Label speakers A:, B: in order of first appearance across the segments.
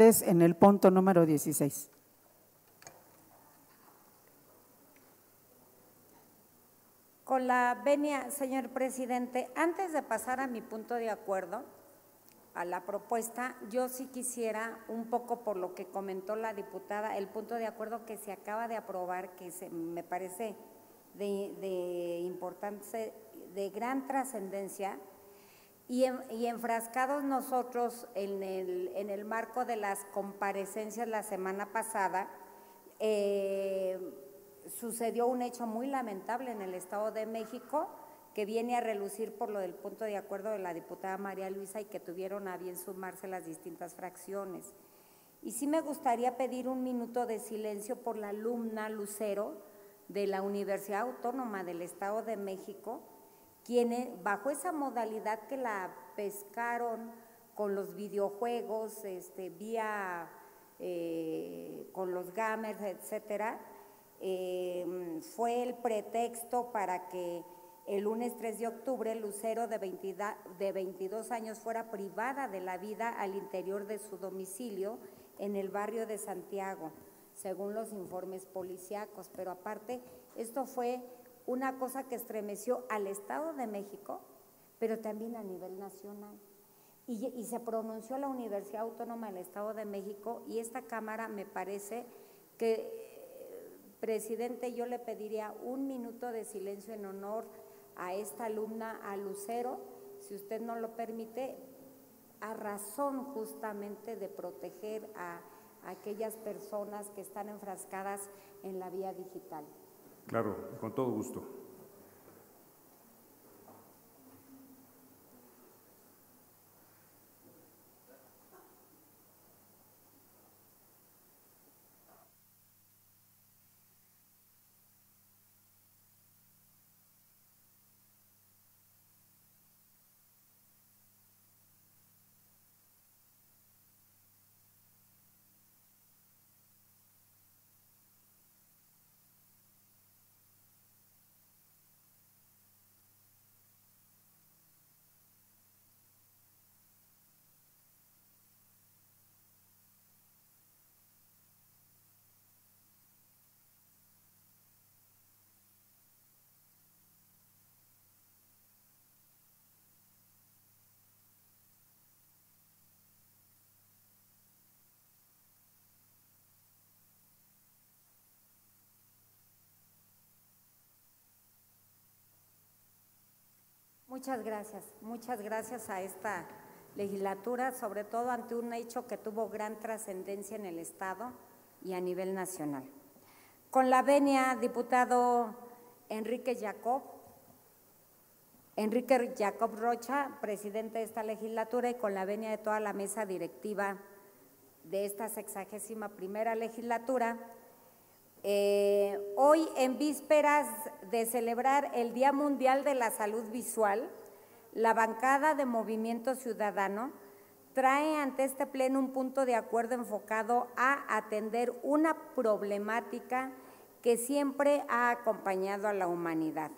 A: en el punto número 16.
B: Con la venia, señor presidente, antes de pasar a mi punto de acuerdo, a la propuesta, yo sí quisiera, un poco por lo que comentó la diputada, el punto de acuerdo que se acaba de aprobar, que se, me parece de, de importancia, de gran trascendencia, y, enfrascados nosotros en el, marco de las comparecencias la semana pasada, eh, sucedió un hecho muy lamentable en el Estado de México, que viene a relucir por lo del punto de acuerdo de la diputada María Luisa y que tuvieron a bien sumarse las distintas fracciones. Y sí me gustaría pedir un minuto de silencio por la alumna Lucero de la Universidad Autónoma del Estado de México, quien bajo esa modalidad que la pescaron con los videojuegos, este, vía eh, con los gamers, etcétera, eh, fue el pretexto para que el lunes 3 de octubre, Lucero, de, 22 años, fuera privada de la vida al interior de su domicilio en el barrio de Santiago, según los informes policíacos. Pero aparte, esto fue una cosa que estremeció al Estado de México, pero también a nivel nacional. Y, se pronunció la Universidad Autónoma del Estado de México y esta Cámara me parece que, eh, presidente, yo le pediría un minuto de silencio en honor a esta alumna, a Lucero, si usted no lo permite, a razón justamente de proteger a, aquellas personas que están enfrascadas en la vía digital.
C: Claro, con todo gusto.
B: Muchas gracias, muchas gracias a esta legislatura, sobre todo ante un hecho que tuvo gran trascendencia en el Estado y a nivel nacional. Con la venia, diputado Enrique Jacob, Enrique Jacob Rocha, presidente de esta legislatura, y con la venia de toda la mesa directiva de esta sexagésima primera legislatura, eh, hoy, en vísperas de celebrar el Día Mundial de la Salud Visual, la bancada de Movimiento Ciudadano trae ante este pleno un punto de acuerdo enfocado a atender una problemática que siempre ha acompañado a la humanidad,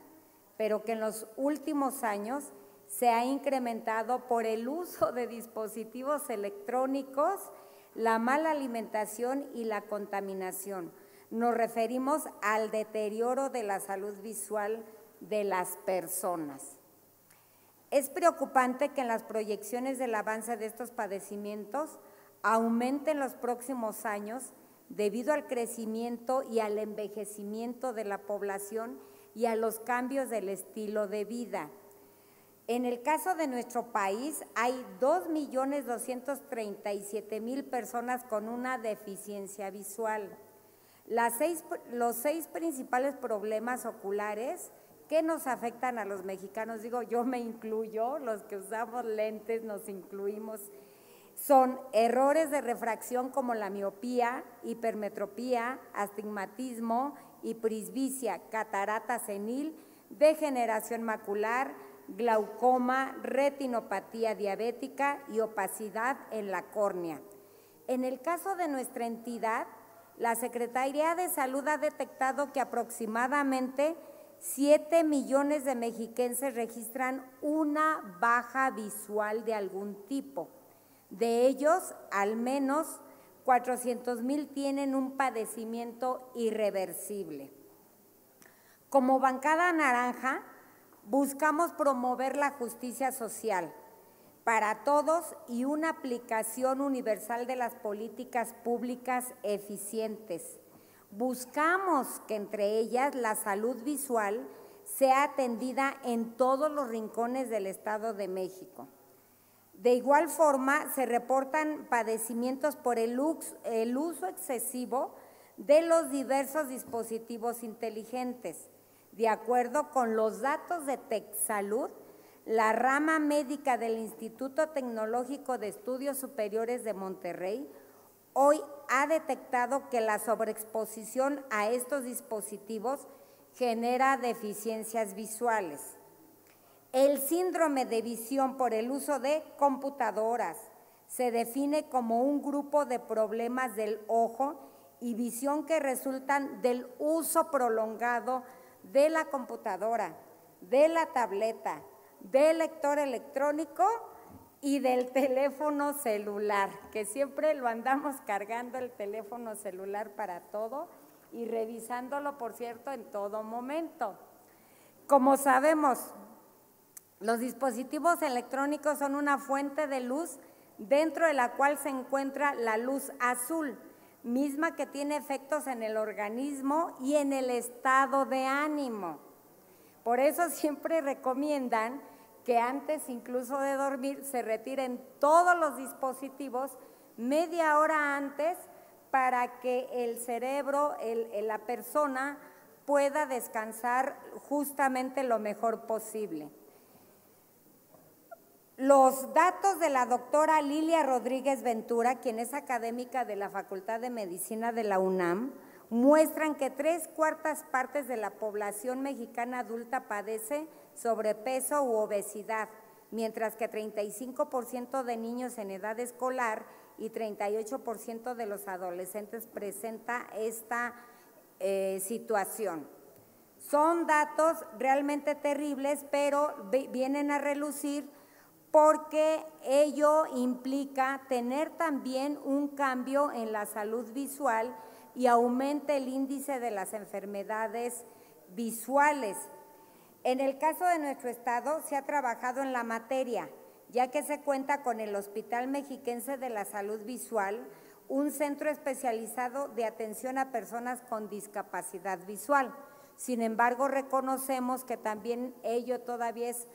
B: pero que en los últimos años se ha incrementado por el uso de dispositivos electrónicos, la mala alimentación y la contaminación nos referimos al deterioro de la salud visual de las personas. Es preocupante que en las proyecciones del avance de estos padecimientos aumente en los próximos años debido al crecimiento y al envejecimiento de la población y a los cambios del estilo de vida. En el caso de nuestro país hay 2.237.000 personas con una deficiencia visual los seis principales problemas oculares que nos afectan a los mexicanos, digo, yo me incluyo, los que usamos lentes nos incluimos, son errores de refracción como la miopía, hipermetropía, astigmatismo, hiperisbicia, catarata senil, degeneración macular, glaucoma, retinopatía diabética y opacidad en la córnea. En el caso de nuestra entidad, la Secretaría de Salud ha detectado que aproximadamente 7 millones de mexiquenses registran una baja visual de algún tipo. De ellos, al menos 400 mil tienen un padecimiento irreversible. Como bancada naranja, buscamos promover la justicia social para todos y una aplicación universal de las políticas públicas eficientes. Buscamos que entre ellas la salud visual sea atendida en todos los rincones del Estado de México. De igual forma, se reportan padecimientos por el, uso excesivo de los diversos dispositivos inteligentes. De acuerdo con los datos de TechSalud, la rama médica del Instituto Tecnológico de Estudios Superiores de Monterrey hoy ha detectado que la sobreexposición a estos dispositivos genera deficiencias visuales. El síndrome de visión por el uso de computadoras se define como un grupo de problemas del ojo y visión que resultan del uso prolongado de la computadora, de la tableta, del lector electrónico y del teléfono celular, que siempre lo andamos cargando el teléfono celular para todo y revisándolo, por cierto, en todo momento. Como sabemos, los dispositivos electrónicos son una fuente de luz dentro de la cual se encuentra la luz azul, misma que tiene efectos en el organismo y en el estado de ánimo. Por eso siempre recomiendan que antes incluso de dormir se retiren todos los dispositivos media hora antes para que el cerebro, la persona pueda descansar justamente lo mejor posible. Los datos de la doctora Lilia Rodríguez Ventura, quien es académica de la Facultad de Medicina de la UNAM, muestran que tres cuartas partes de la población mexicana adulta padece sobrepeso u obesidad, mientras que 35% de niños en edad escolar y 38% de los adolescentes presenta esta eh, situación. Son datos realmente terribles, pero vienen a relucir porque ello implica tener también un cambio en la salud visual y aumenta el índice de las enfermedades visuales. En el caso de nuestro estado se ha trabajado en la materia, ya que se cuenta con el Hospital Mexiquense de la Salud Visual, un centro especializado de atención a personas con discapacidad visual. Sin embargo, reconocemos que también ello todavía es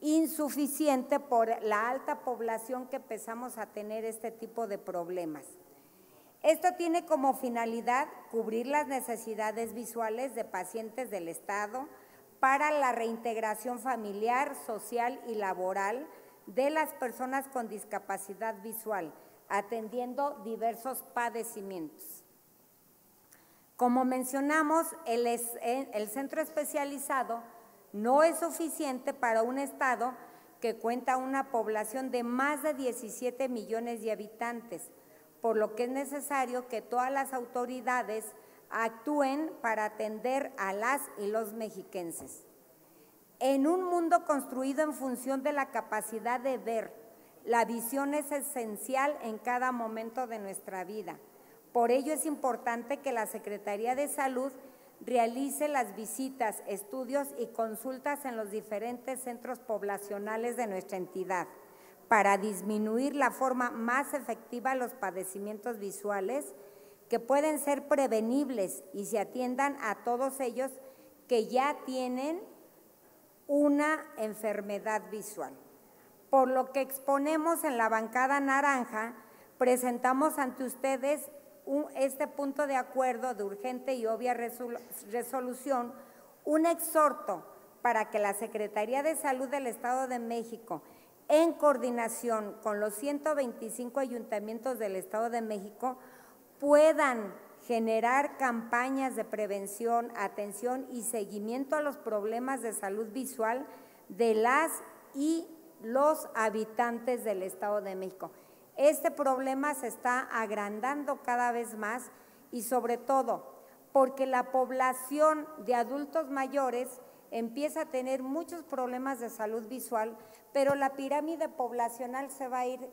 B: insuficiente por la alta población que empezamos a tener este tipo de problemas. Esto tiene como finalidad cubrir las necesidades visuales de pacientes del Estado para la reintegración familiar, social y laboral de las personas con discapacidad visual, atendiendo diversos padecimientos. Como mencionamos, el, el centro especializado no es suficiente para un Estado que cuenta una población de más de 17 millones de habitantes, por lo que es necesario que todas las autoridades actúen para atender a las y los mexiquenses. En un mundo construido en función de la capacidad de ver, la visión es esencial en cada momento de nuestra vida. Por ello es importante que la Secretaría de Salud realice las visitas, estudios y consultas en los diferentes centros poblacionales de nuestra entidad para disminuir la forma más efectiva los padecimientos visuales que pueden ser prevenibles y se atiendan a todos ellos que ya tienen una enfermedad visual. Por lo que exponemos en la bancada naranja, presentamos ante ustedes este punto de acuerdo de urgente y obvia resolución, un exhorto para que la Secretaría de Salud del Estado de México, en coordinación con los 125 ayuntamientos del Estado de México, puedan generar campañas de prevención, atención y seguimiento a los problemas de salud visual de las y los habitantes del Estado de México. Este problema se está agrandando cada vez más y sobre todo porque la población de adultos mayores empieza a tener muchos problemas de salud visual, pero la pirámide poblacional se va a ir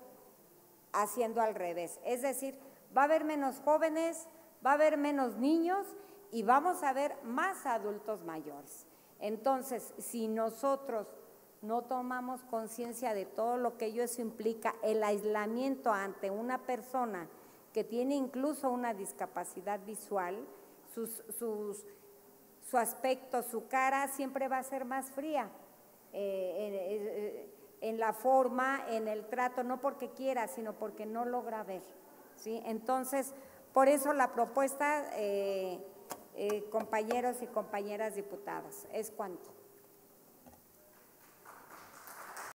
B: haciendo al revés. Es decir, va a haber menos jóvenes, va a haber menos niños y vamos a ver más adultos mayores. Entonces, si nosotros no tomamos conciencia de todo lo que ello eso implica, el aislamiento ante una persona que tiene incluso una discapacidad visual, su aspecto, su cara siempre va a ser más fría eh, en, la forma, en el trato, no porque quiera, sino porque no logra ver. Entonces, por eso la propuesta, eh, eh, compañeros y compañeras diputadas, es cuanto.